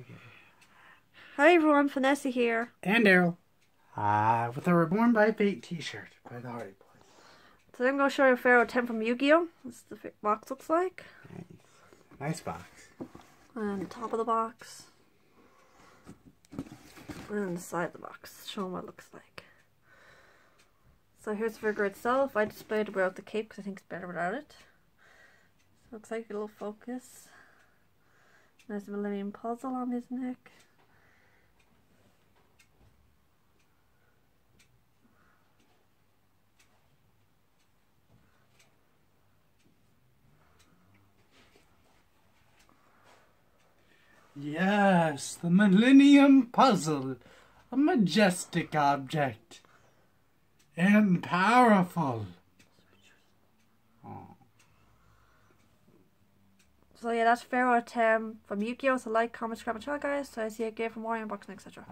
Okay. Hi everyone, Vanessa here. And Daryl. Uh, with a Reborn by Fate t-shirt by the Hardy Boys. Today I'm going to show you a Pharaoh Atem from Yu-Gi-Oh! This is the box looks like. Nice. Nice box. And the top of the box. And then the side of the box. Show them what it looks like. So here's the figure itself. I displayed it without the cape because I think it's better without it. So looks like a little focus. There's a Millennium Puzzle on his neck. Yes, the Millennium Puzzle. A majestic object. And powerful. So yeah, that's Pharaoh Atem from Yu-Gi-Oh! So like, comment, subscribe, and share guys. So I see you again for more unboxing, etc.